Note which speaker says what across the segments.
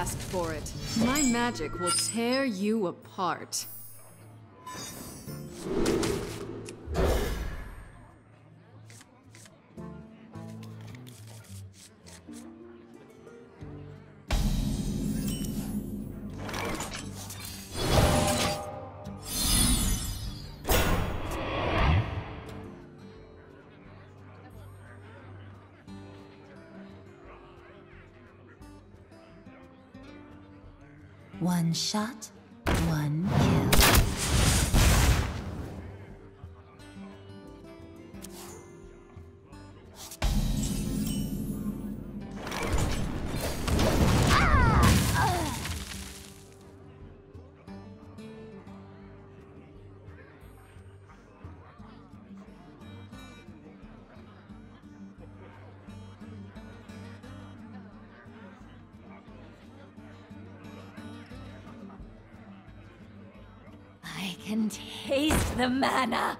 Speaker 1: asked for it. My magic will tear you apart.
Speaker 2: One shot, the mana.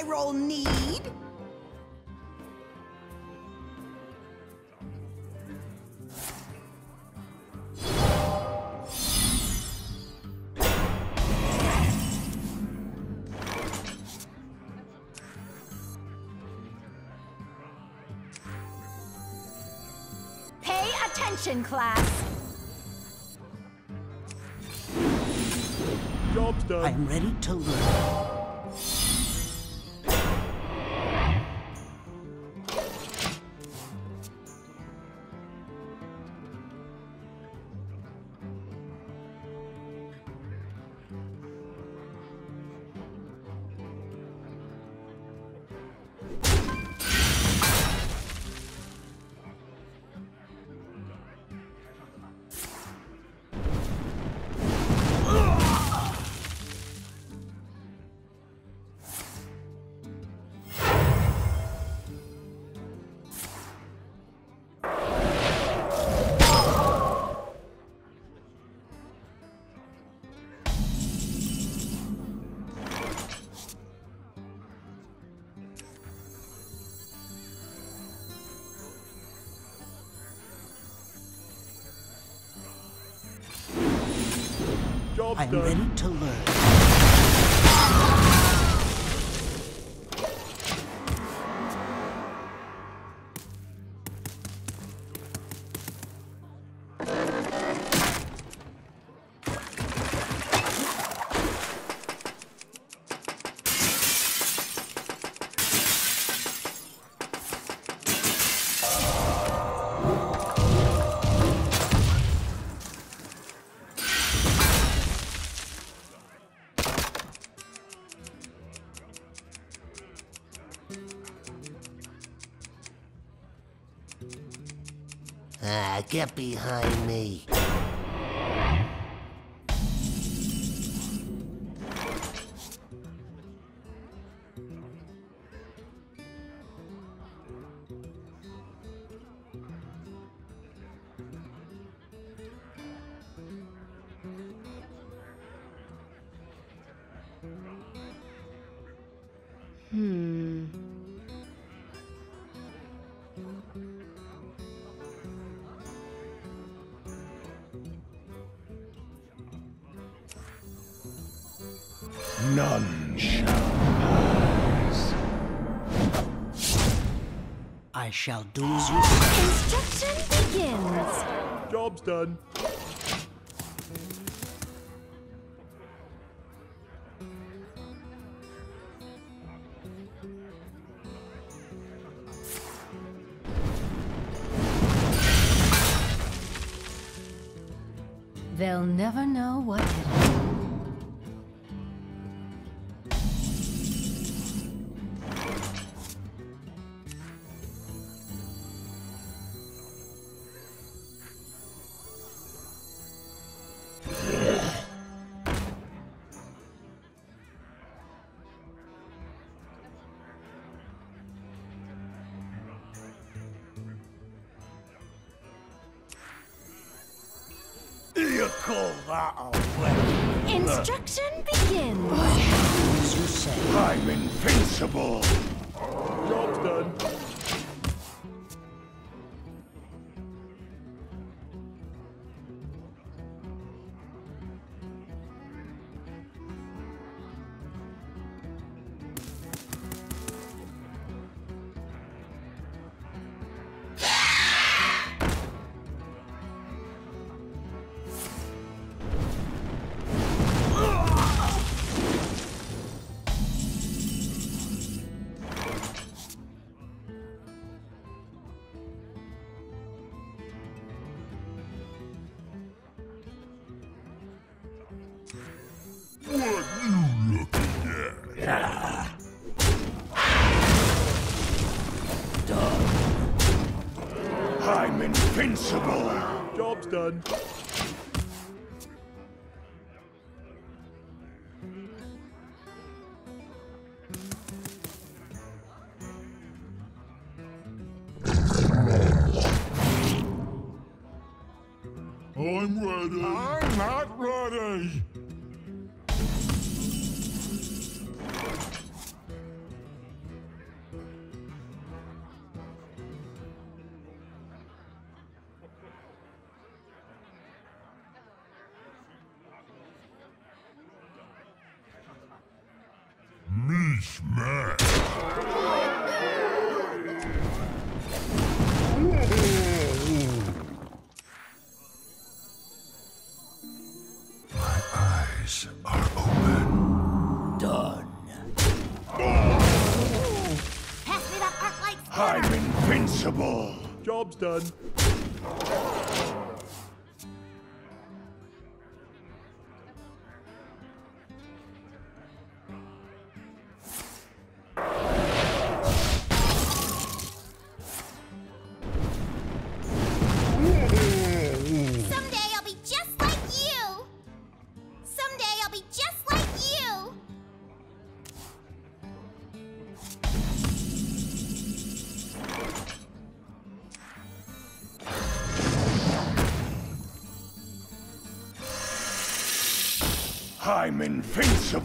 Speaker 3: I roll need?
Speaker 2: Pay attention, class.
Speaker 4: Job's done.
Speaker 5: I'm ready to learn. I'm ready to learn.
Speaker 6: Get behind me.
Speaker 7: Shall
Speaker 8: do as you say.
Speaker 2: Construction begins.
Speaker 9: Job's done.
Speaker 7: Call that a weapon?
Speaker 2: Instruction begins.
Speaker 8: As you say.
Speaker 7: I'm invincible. I'm invincible.
Speaker 9: Job's done.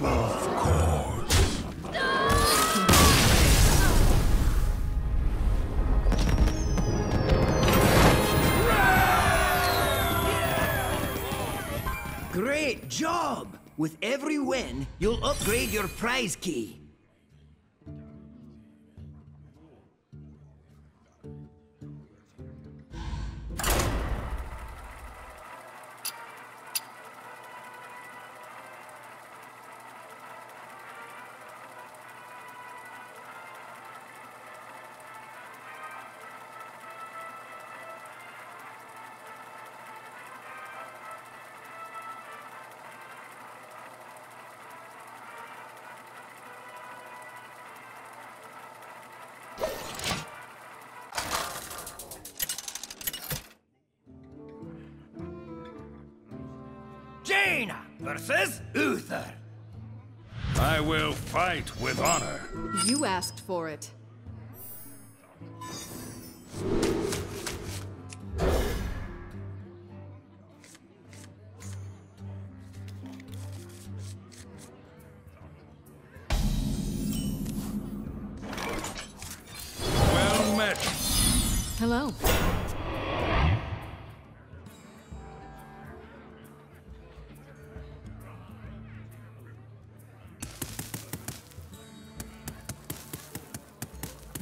Speaker 7: Of course.
Speaker 8: Great job! With every win, you'll upgrade your prize key. Jaina versus Uther.
Speaker 7: I will fight with honor.
Speaker 1: You asked for it.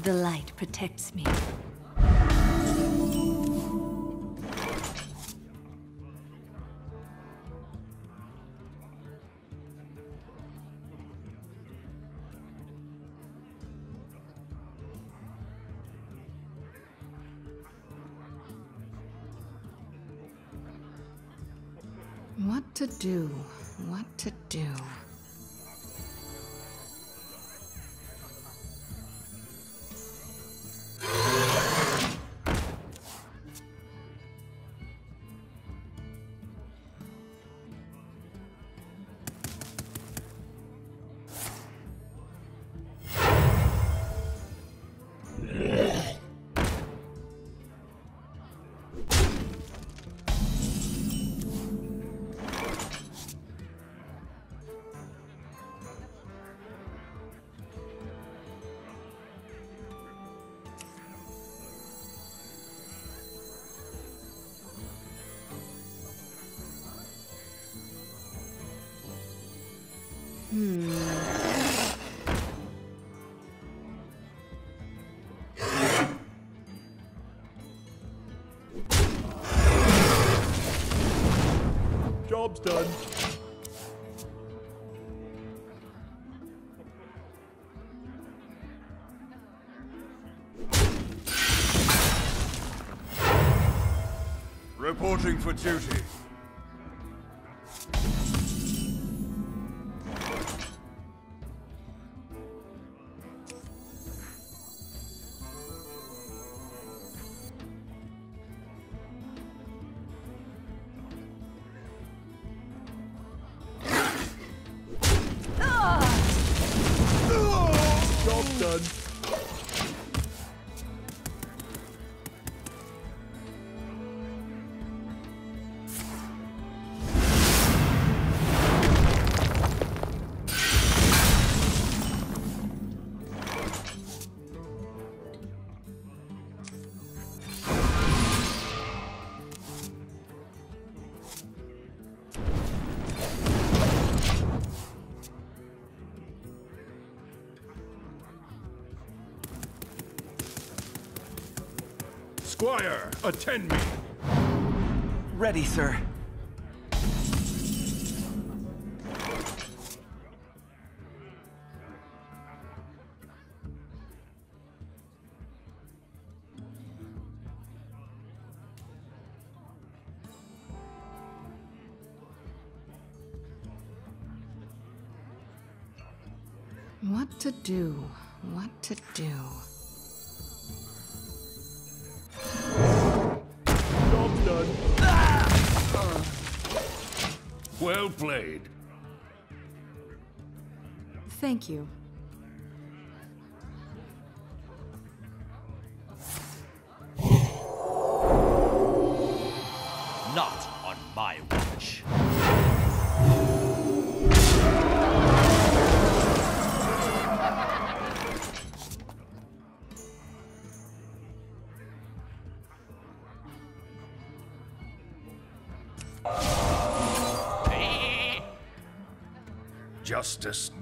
Speaker 2: The light protects me.
Speaker 1: What to do? Hmm.
Speaker 4: Job's done.
Speaker 10: Reporting for duty. Attend me.
Speaker 5: Ready, sir.
Speaker 1: What to do? What to do?
Speaker 10: Well played.
Speaker 1: Thank you.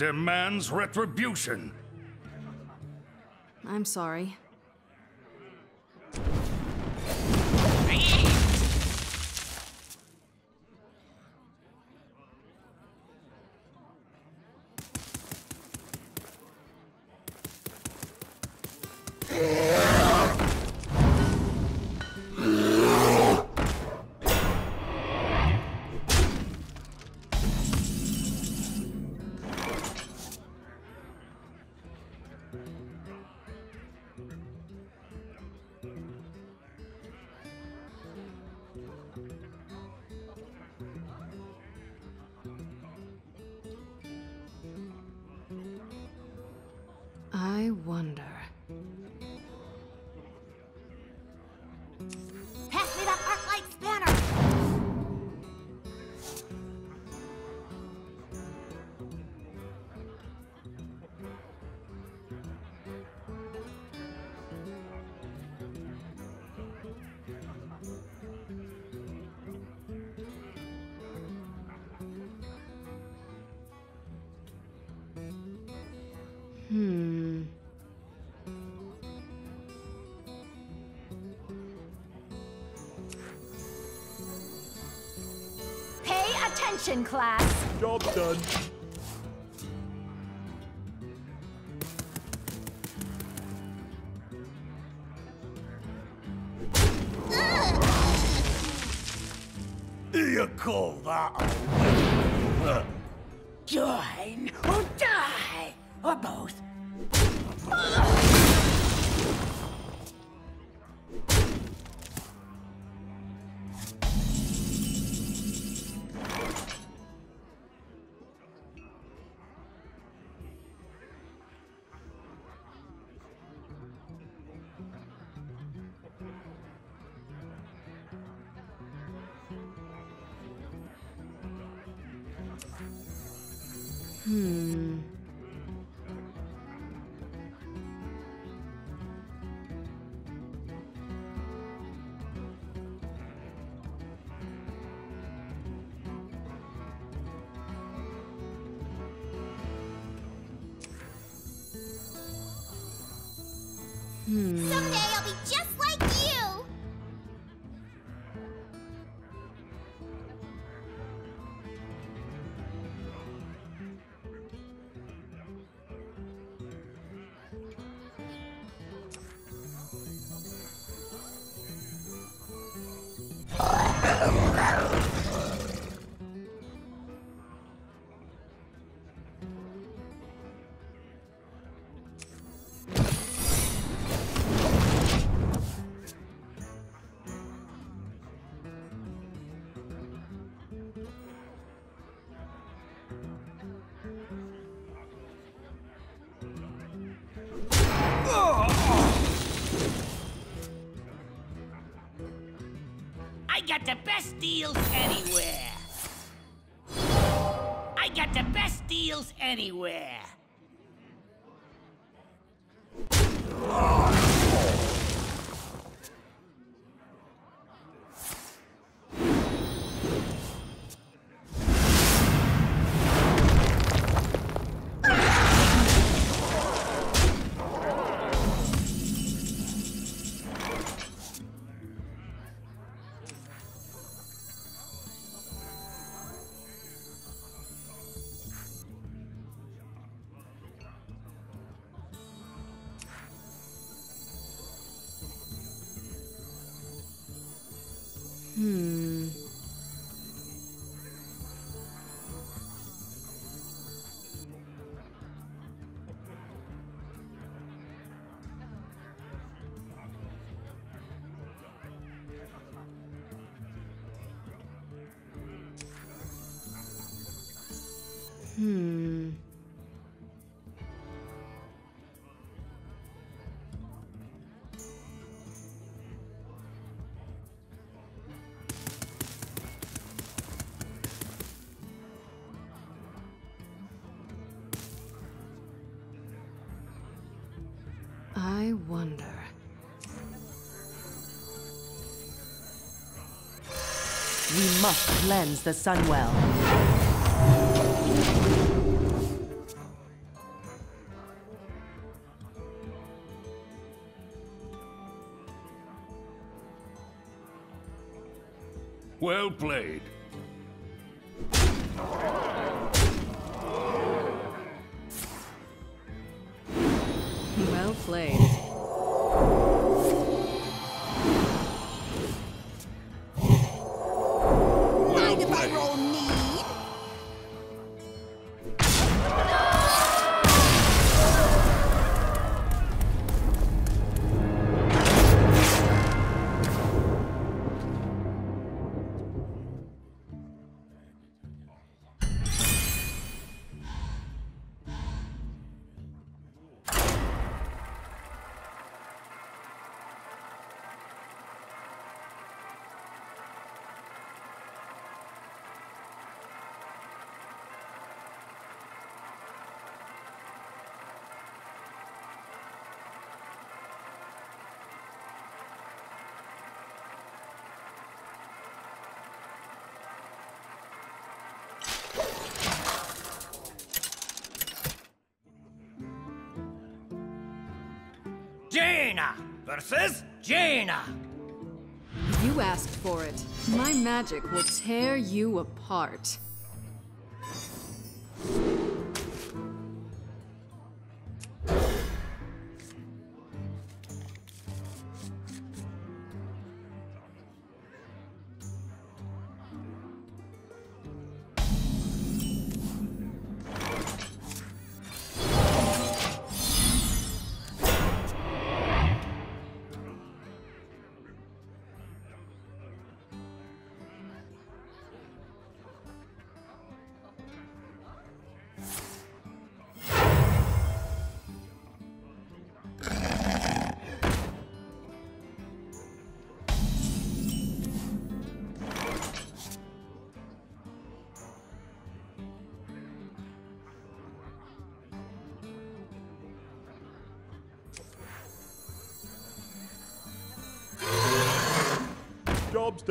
Speaker 10: Demands retribution.
Speaker 1: I'm sorry. Hmm.
Speaker 2: Pay attention, class.
Speaker 4: Job done.
Speaker 7: You call that
Speaker 8: deals anywhere. I got the best deals anywhere. Hmm.
Speaker 1: I wonder.
Speaker 11: We must cleanse the Sunwell.
Speaker 10: Well played.
Speaker 8: Versus Jaina.
Speaker 1: You asked for it. My magic will tear you apart.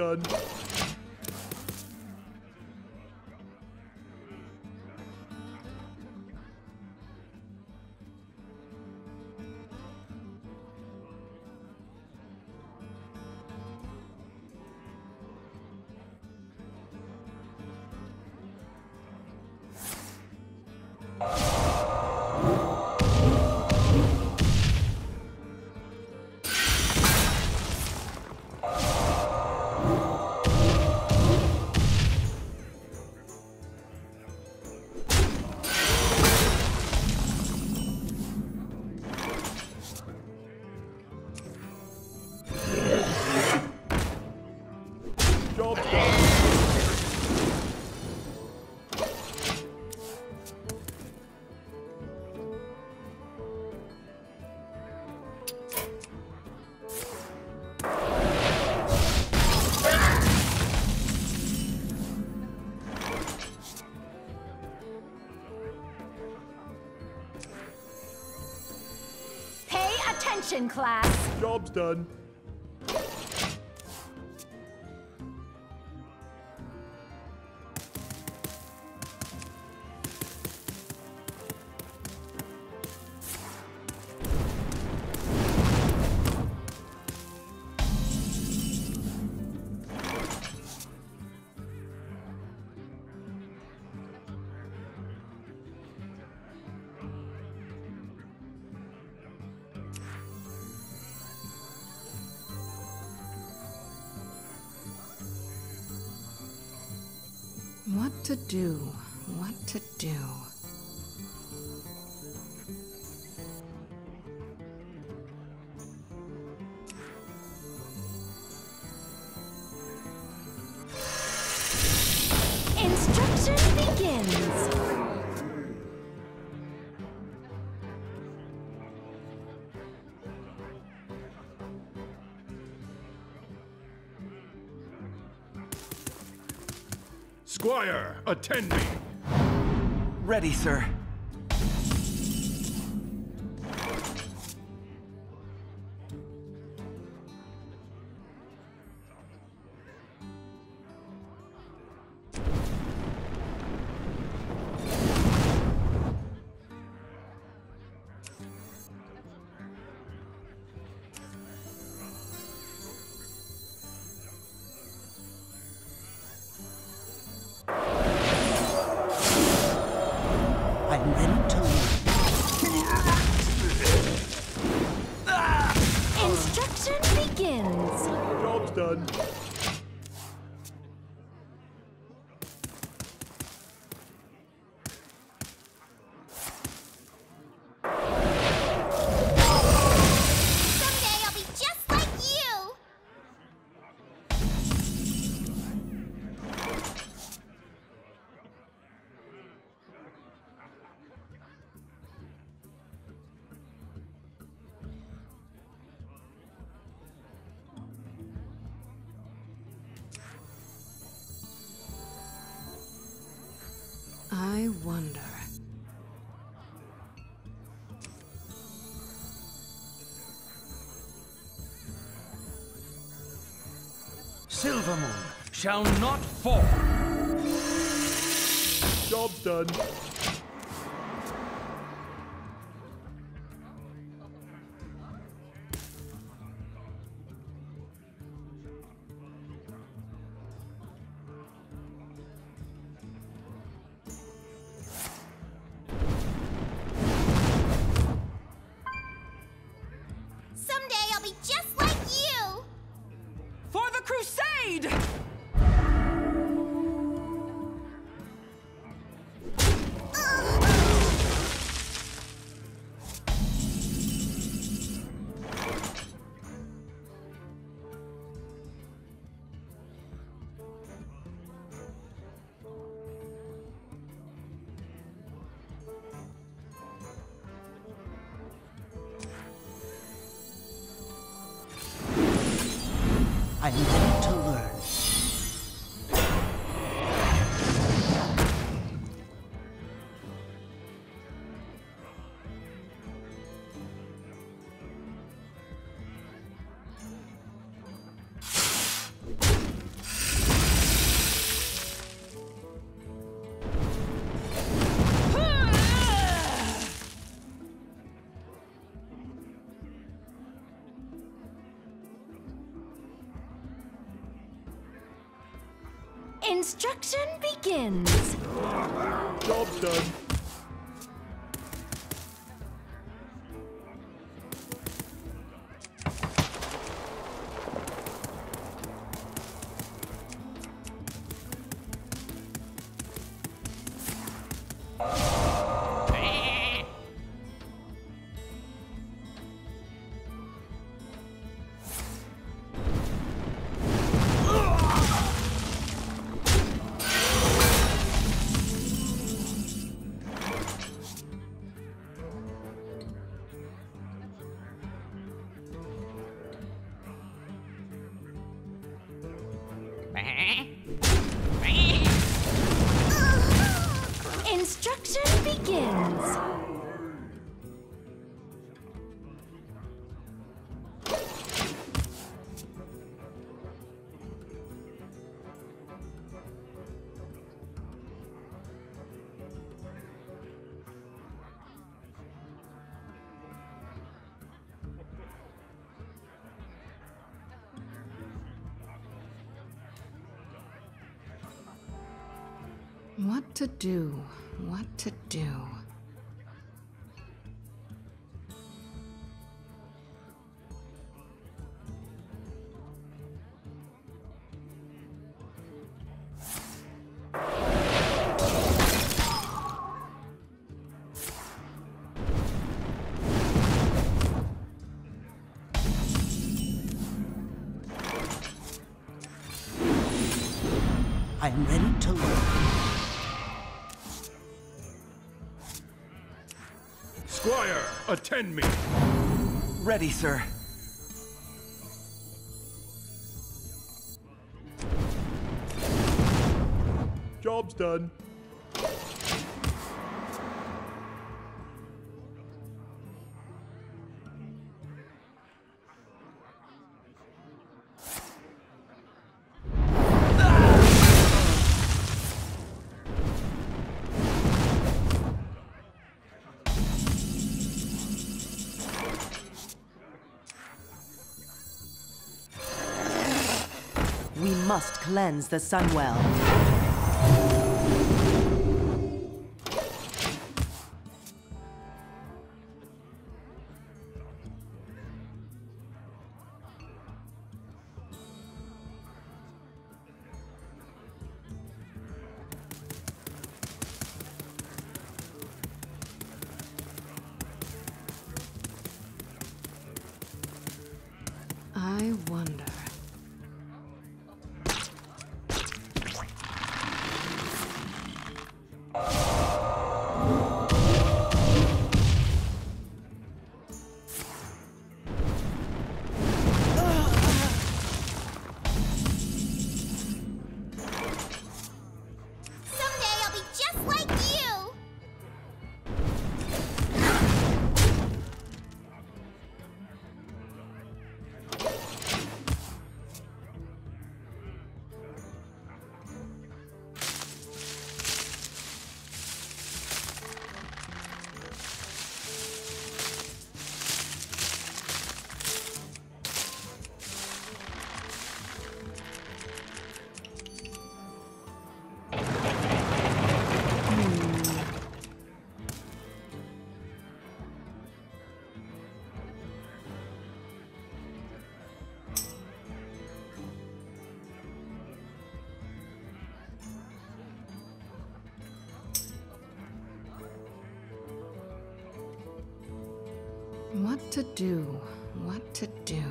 Speaker 4: Done.
Speaker 12: Class.
Speaker 4: Job's done.
Speaker 1: To do? What to do?
Speaker 13: Attend me.
Speaker 2: Ready, sir. Silvermoon.
Speaker 10: Shall not fall.
Speaker 4: Job's done.
Speaker 2: Instruction begins.
Speaker 4: Job's done.
Speaker 1: To do? What to do?
Speaker 3: I'm ready to learn.
Speaker 10: Attend me.
Speaker 5: Ready, sir.
Speaker 4: Job's done.
Speaker 11: Cleanse the Sunwell.
Speaker 1: To do? What to do?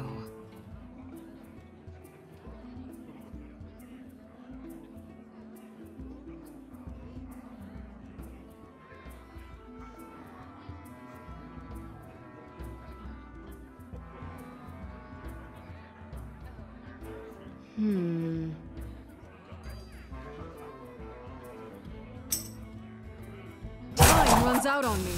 Speaker 1: Hmm. Time runs out on me.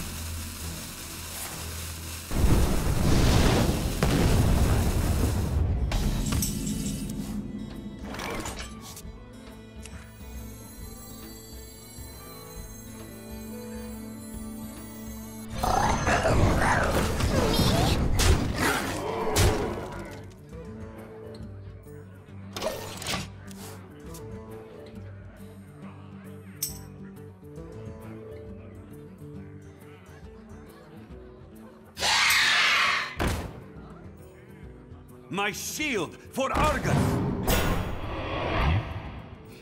Speaker 10: My shield for Argus!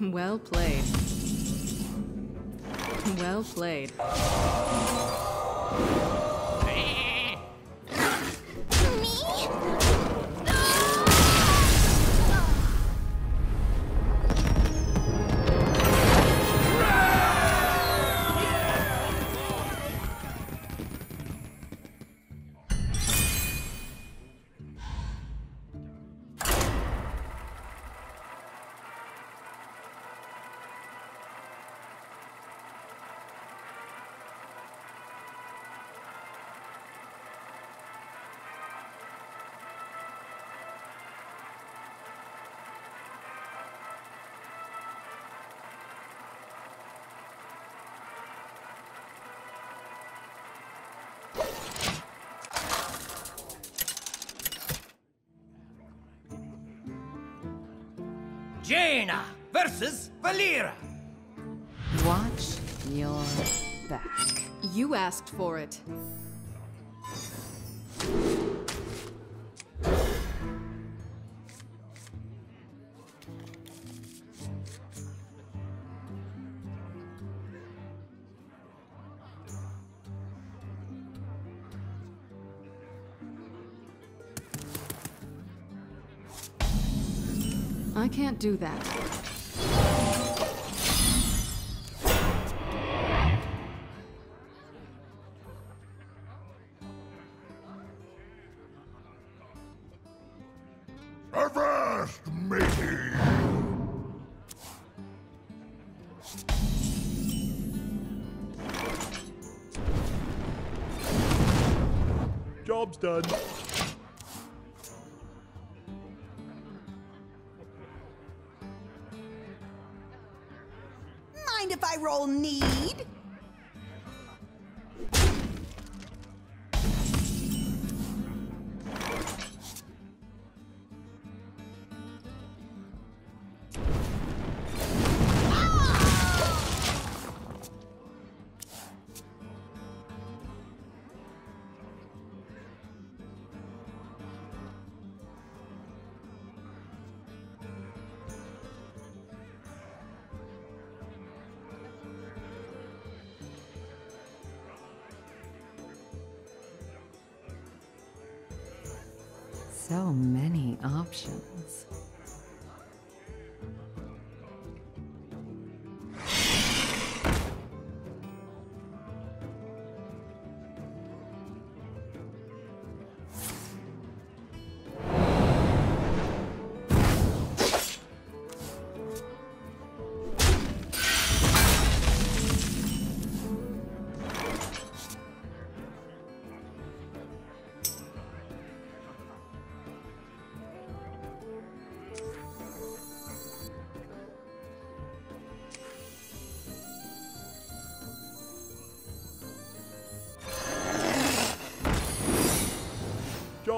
Speaker 1: Well played. Well played.
Speaker 8: Jaina versus Valeera.
Speaker 14: Watch your back.
Speaker 1: You asked for it. Can't do that.
Speaker 15: Avast, matey!
Speaker 4: Job's done.
Speaker 3: Need?
Speaker 14: So many options.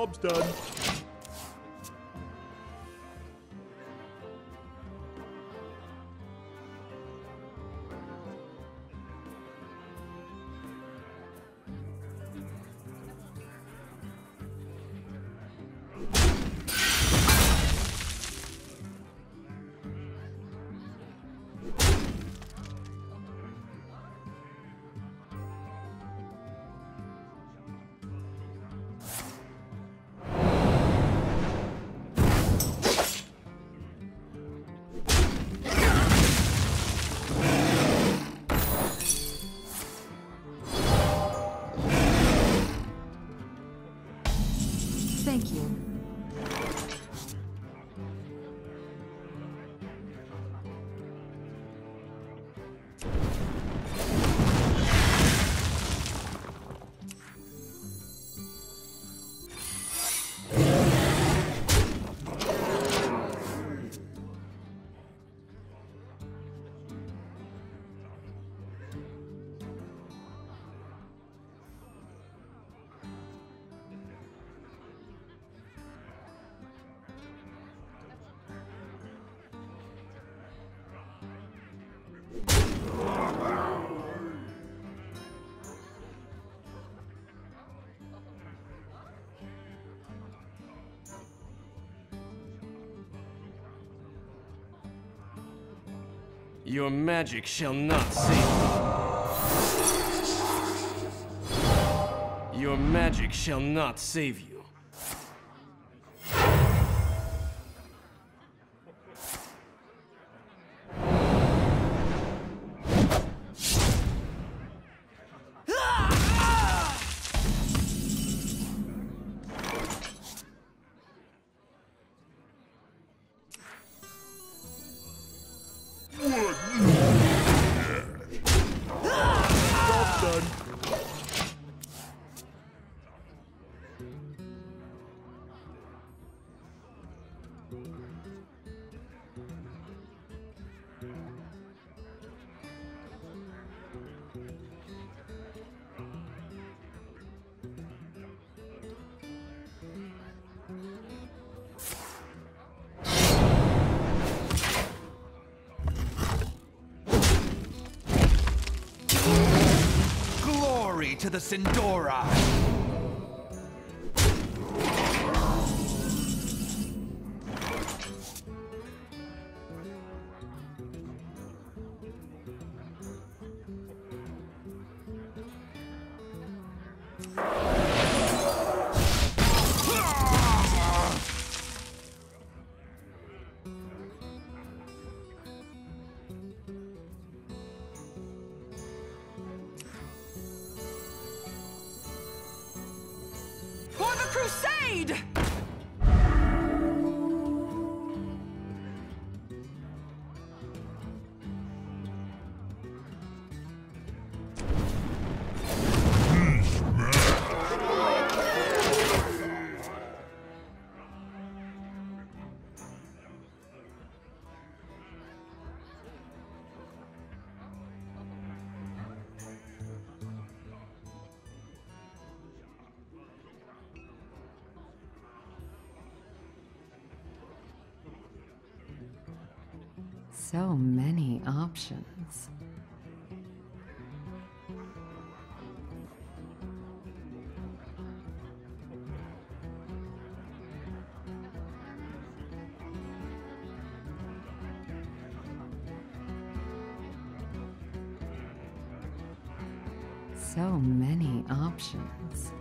Speaker 4: Job's done.
Speaker 16: Your magic shall not save you. Your magic shall not save you.
Speaker 11: To the Sindora!
Speaker 14: So many options.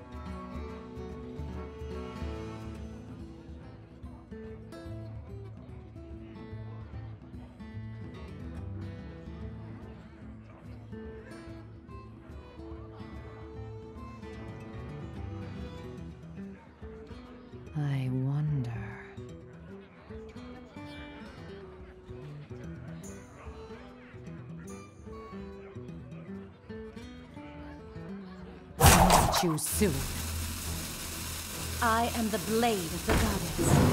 Speaker 14: I wonder. I must choose soon.
Speaker 10: I am the blade of the goddess.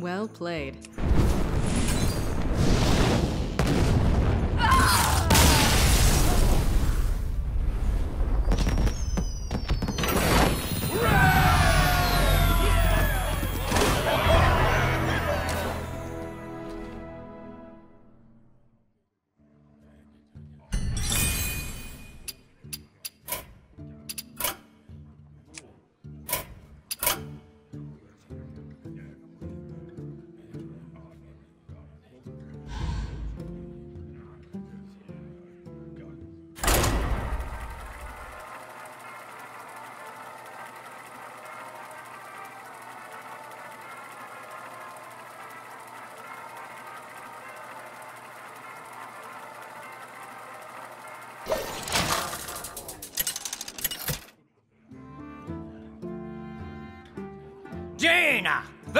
Speaker 1: Well played.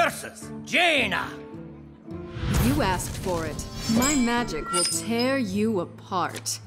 Speaker 8: Versus Jaina.
Speaker 1: You asked for it. My magic will tear you apart.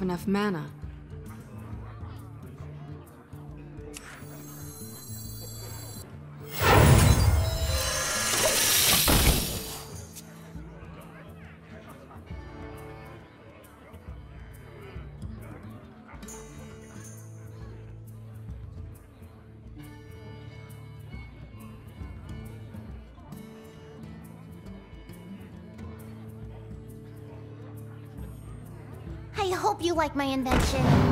Speaker 1: Have enough mana.
Speaker 17: Like my invention.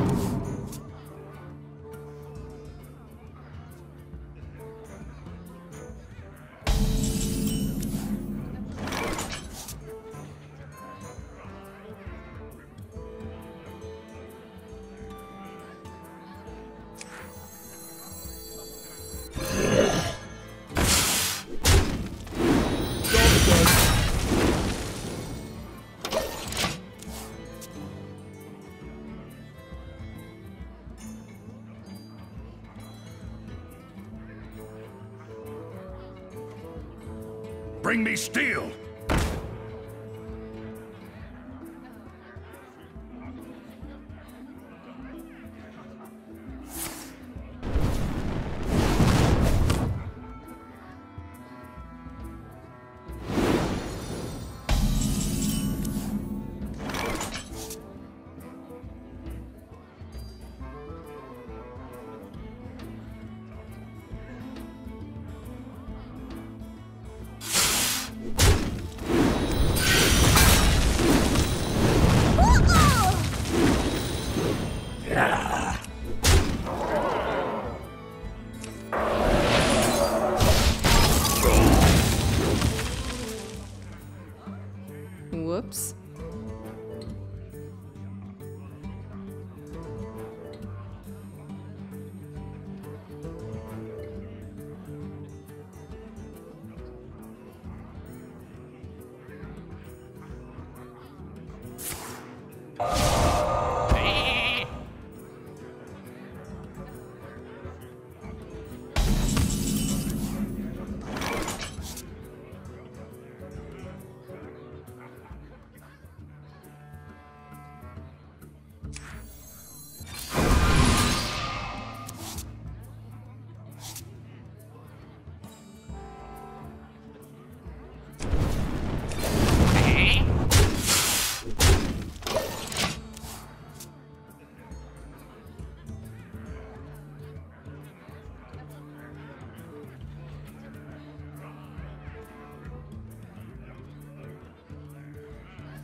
Speaker 10: Bring me steel!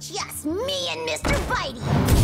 Speaker 2: Just me and Mr. Bitey.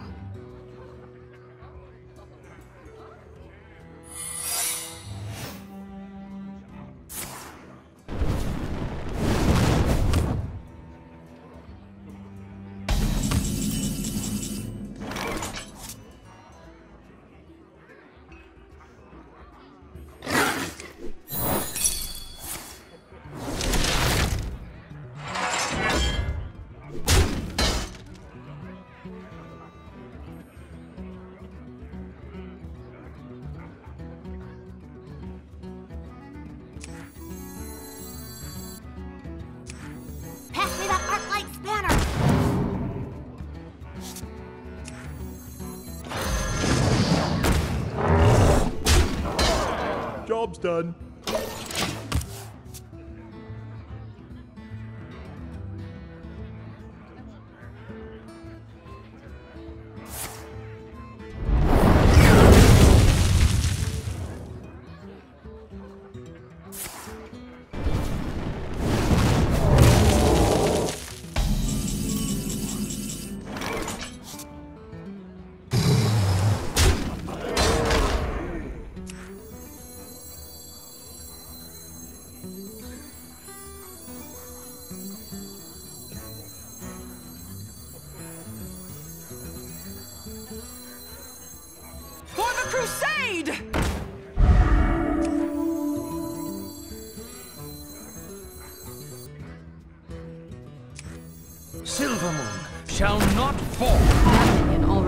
Speaker 10: Done.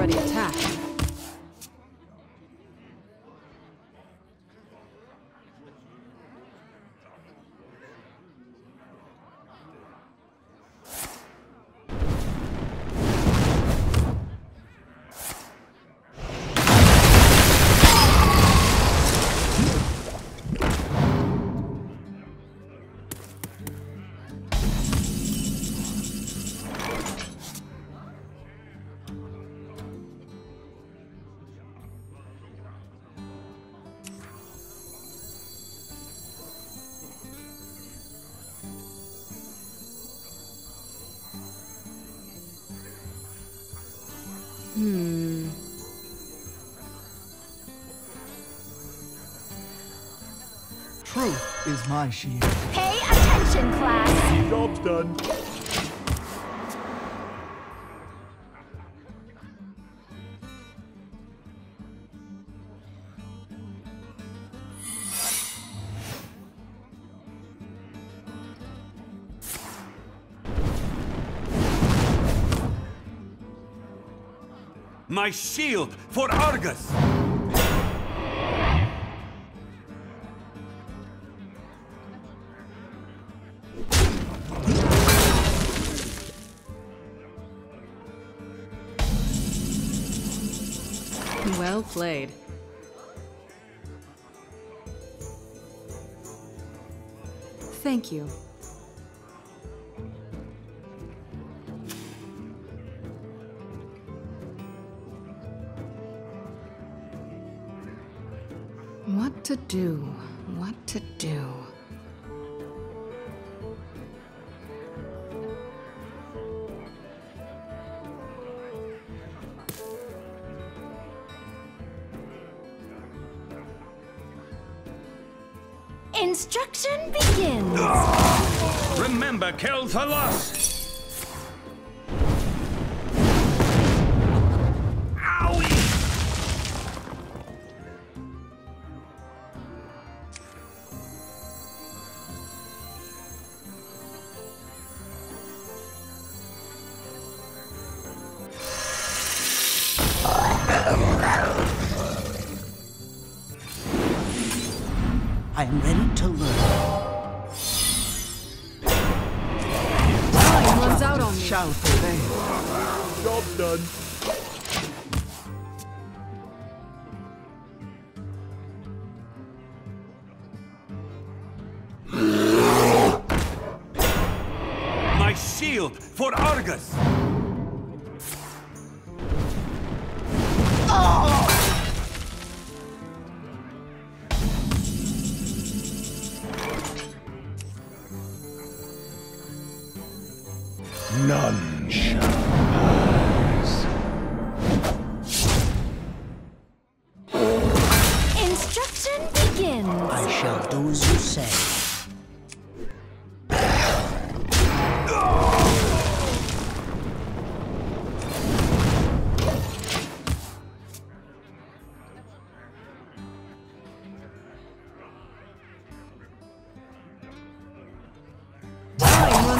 Speaker 1: Already attacked.
Speaker 10: my shield.
Speaker 2: Pay attention, class.
Speaker 10: Job's done. My shield for Argus!
Speaker 1: Played. Thank you. What to do? What to do?
Speaker 10: Remember Kel'Thuzos!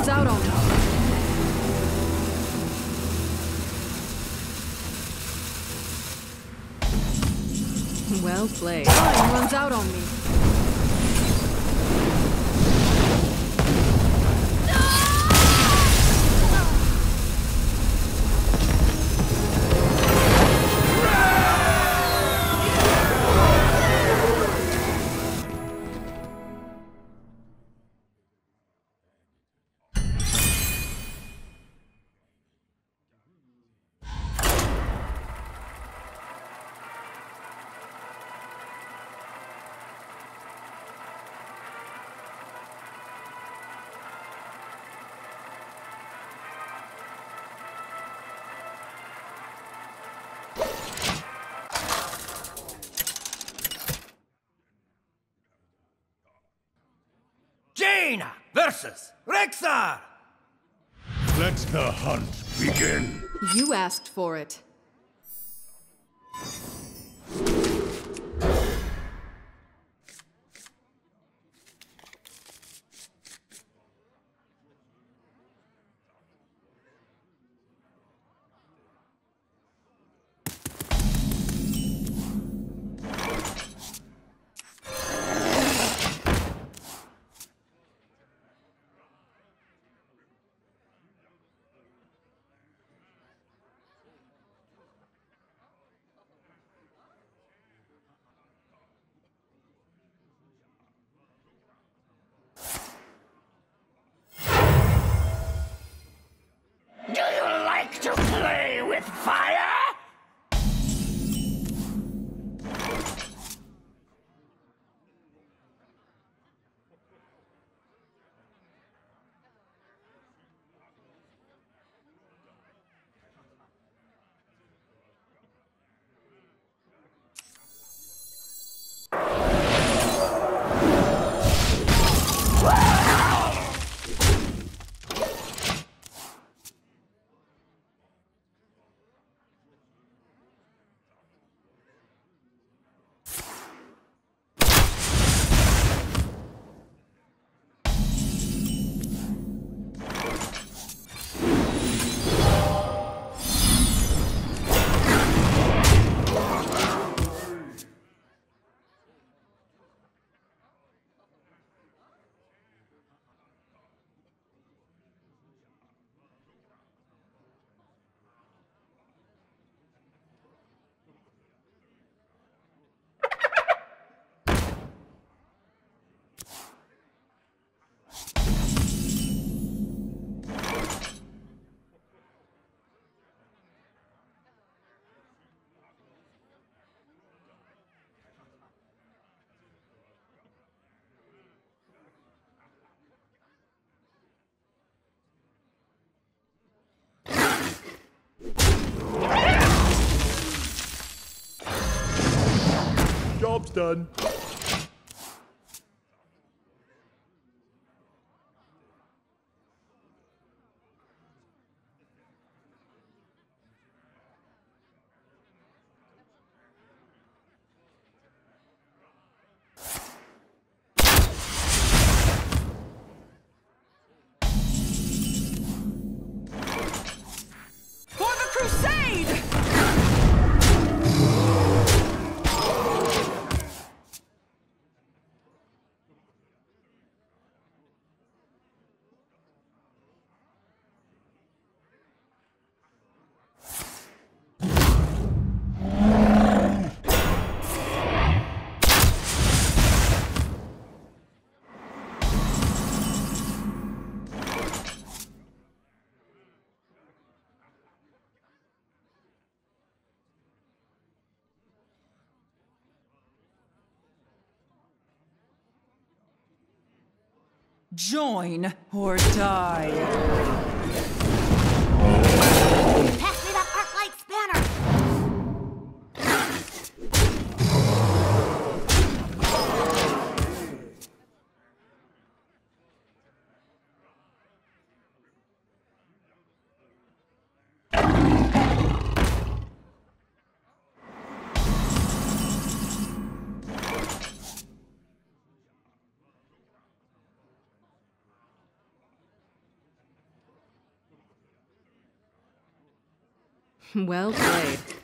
Speaker 1: Time out on. Well played. Time runs out on me.
Speaker 8: Versus Rexxar!
Speaker 7: Let the hunt begin.
Speaker 1: You asked for it.
Speaker 4: Done.
Speaker 11: Join or die.
Speaker 1: Well played.